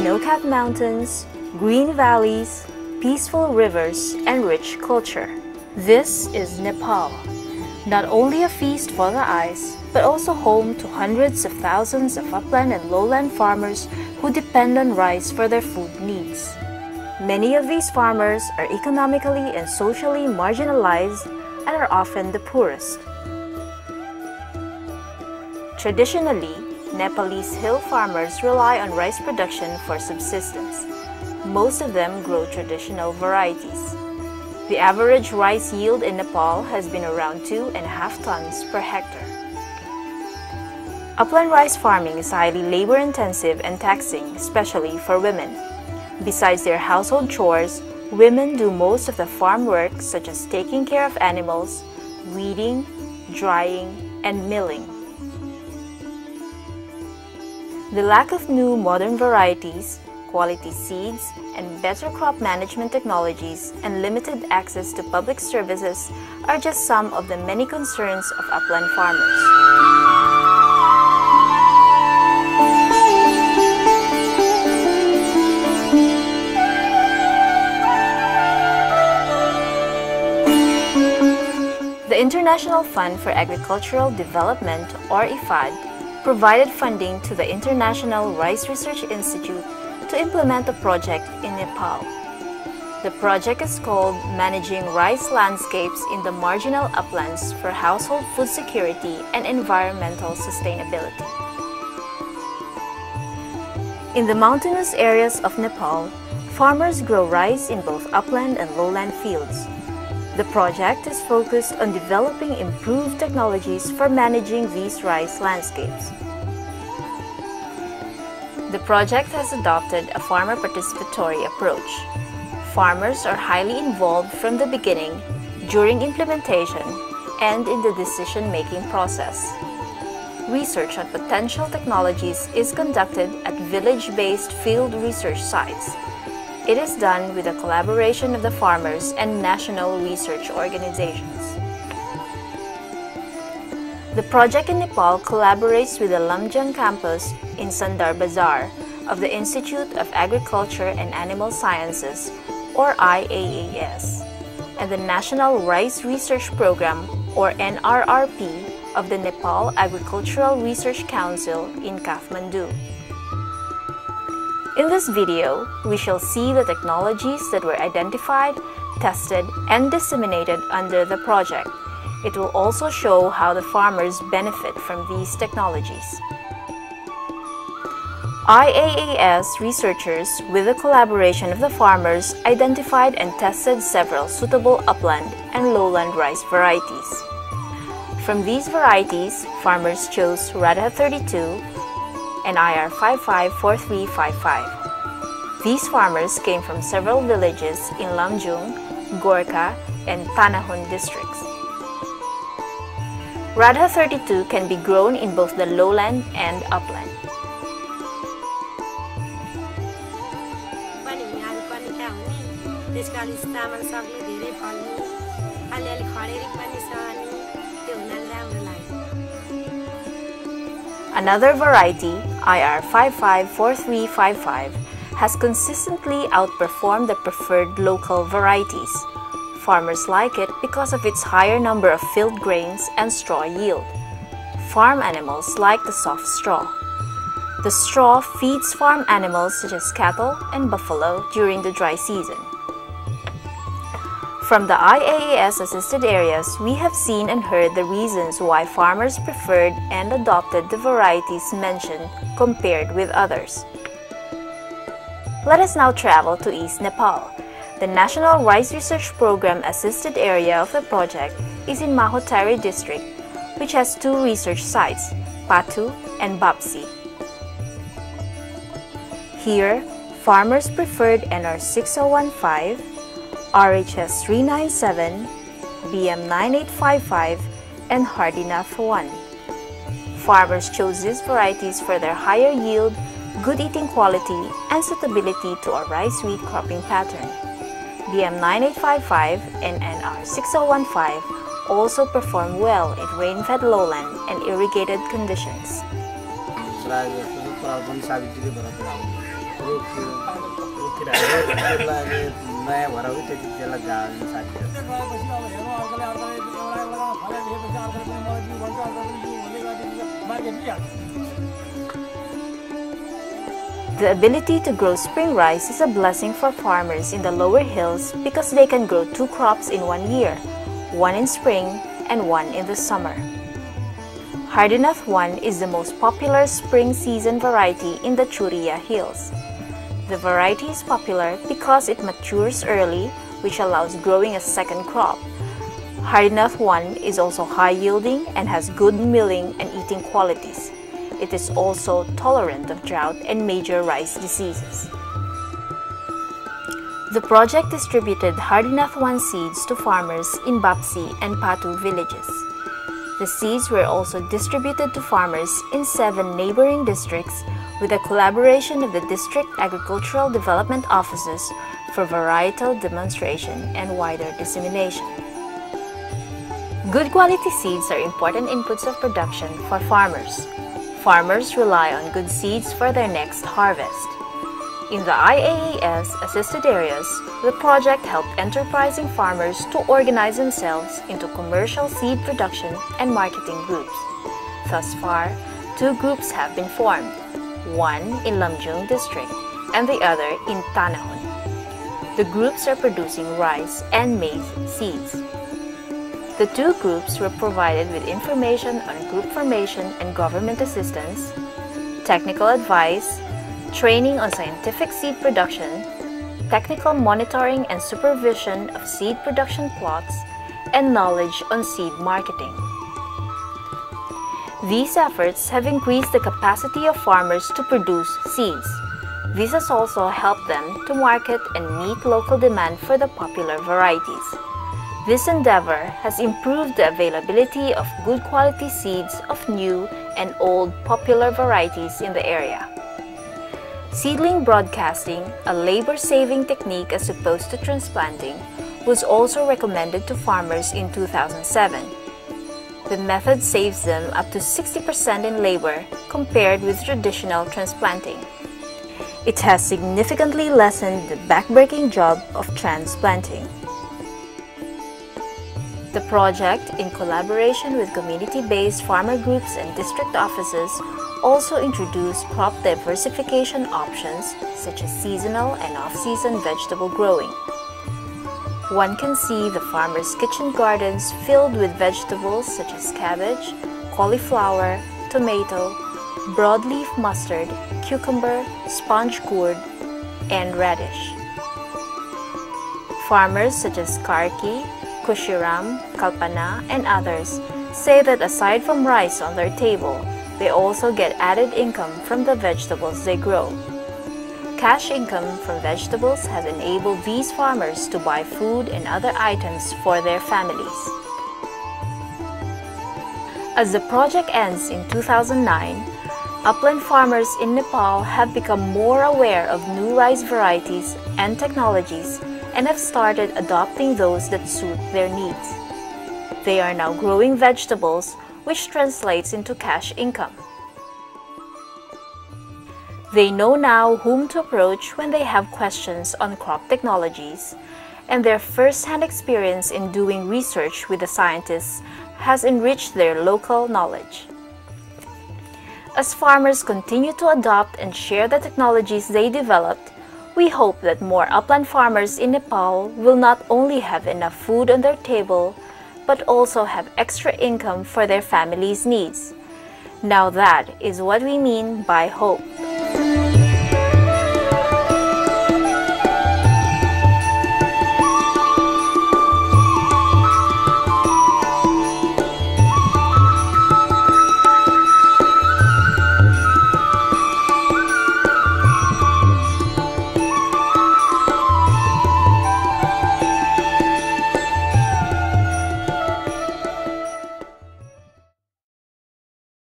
snow-capped mountains, green valleys, peaceful rivers, and rich culture. This is Nepal. Not only a feast for the eyes, but also home to hundreds of thousands of upland and lowland farmers who depend on rice for their food needs. Many of these farmers are economically and socially marginalized and are often the poorest. Traditionally, Nepalese hill farmers rely on rice production for subsistence. Most of them grow traditional varieties. The average rice yield in Nepal has been around two and a half tons per hectare. Upland rice farming is highly labor intensive and taxing, especially for women. Besides their household chores, women do most of the farm work such as taking care of animals, weeding, drying, and milling. The lack of new modern varieties, quality seeds, and better crop management technologies and limited access to public services are just some of the many concerns of upland farmers. The International Fund for Agricultural Development, or IFAD, provided funding to the International Rice Research Institute to implement a project in Nepal. The project is called Managing Rice Landscapes in the Marginal Uplands for Household Food Security and Environmental Sustainability. In the mountainous areas of Nepal, farmers grow rice in both upland and lowland fields. The project is focused on developing improved technologies for managing these rice landscapes. The project has adopted a farmer participatory approach. Farmers are highly involved from the beginning, during implementation, and in the decision-making process. Research on potential technologies is conducted at village-based field research sites it is done with the collaboration of the farmers and national research organizations. The project in Nepal collaborates with the Lamjung campus in Sundar Bazar of the Institute of Agriculture and Animal Sciences, or IAAS, and the National Rice Research Program, or NRRP, of the Nepal Agricultural Research Council in Kathmandu. In this video, we shall see the technologies that were identified, tested, and disseminated under the project. It will also show how the farmers benefit from these technologies. IAAS researchers, with the collaboration of the farmers, identified and tested several suitable upland and lowland rice varieties. From these varieties, farmers chose Radha 32, and IR 554355. These farmers came from several villages in Lamjung, Gorkha, and Tanahun districts. Radha 32 can be grown in both the lowland and upland. Another variety IR 554355, has consistently outperformed the preferred local varieties. Farmers like it because of its higher number of field grains and straw yield. Farm animals like the soft straw. The straw feeds farm animals such as cattle and buffalo during the dry season. From the IAAS assisted areas, we have seen and heard the reasons why farmers preferred and adopted the varieties mentioned compared with others. Let us now travel to East Nepal. The National Rice Research Program assisted area of the project is in Mahottari district, which has two research sites, Patu and Bapsi. Here, farmers preferred NR 6015 RHS 397, BM 9855, and Hardinath 1. Farmers chose these varieties for their higher yield, good eating quality, and suitability to a rice wheat cropping pattern. BM 9855 and NR 6015 also perform well in rain-fed lowland and irrigated conditions. The ability to grow spring rice is a blessing for farmers in the lower hills because they can grow two crops in one year, one in spring and one in the summer. Hardinath 1 is the most popular spring season variety in the Churia Hills. The variety is popular because it matures early, which allows growing a second crop. Hardinath 1 is also high yielding and has good milling and eating qualities. It is also tolerant of drought and major rice diseases. The project distributed Hardinath 1 seeds to farmers in Bapsi and Patu villages. The seeds were also distributed to farmers in seven neighboring districts with the collaboration of the district agricultural development offices for varietal demonstration and wider dissemination. Good quality seeds are important inputs of production for farmers. Farmers rely on good seeds for their next harvest. In the IAAS assisted areas, the project helped enterprising farmers to organize themselves into commercial seed production and marketing groups. Thus far, two groups have been formed, one in Lamjung district and the other in Tanahun. The groups are producing rice and maize seeds. The two groups were provided with information on group formation and government assistance, technical advice, training on scientific seed production, technical monitoring and supervision of seed production plots, and knowledge on seed marketing. These efforts have increased the capacity of farmers to produce seeds. This has also helped them to market and meet local demand for the popular varieties. This endeavor has improved the availability of good quality seeds of new and old popular varieties in the area. Seedling broadcasting, a labor-saving technique as opposed to transplanting, was also recommended to farmers in 2007. The method saves them up to 60% in labor compared with traditional transplanting. It has significantly lessened the backbreaking job of transplanting. The project, in collaboration with community-based farmer groups and district offices, also introduced crop diversification options such as seasonal and off-season vegetable growing. One can see the farmers' kitchen gardens filled with vegetables such as cabbage, cauliflower, tomato, broadleaf mustard, cucumber, sponge gourd, and radish. Farmers such as Karki, Kushiram, Kalpana, and others say that aside from rice on their table, they also get added income from the vegetables they grow. Cash income from vegetables has enabled these farmers to buy food and other items for their families. As the project ends in 2009, upland farmers in Nepal have become more aware of new rice varieties and technologies and have started adopting those that suit their needs. They are now growing vegetables, which translates into cash income. They know now whom to approach when they have questions on crop technologies, and their first-hand experience in doing research with the scientists has enriched their local knowledge. As farmers continue to adopt and share the technologies they developed, we hope that more upland farmers in Nepal will not only have enough food on their table, but also have extra income for their families' needs. Now that is what we mean by hope.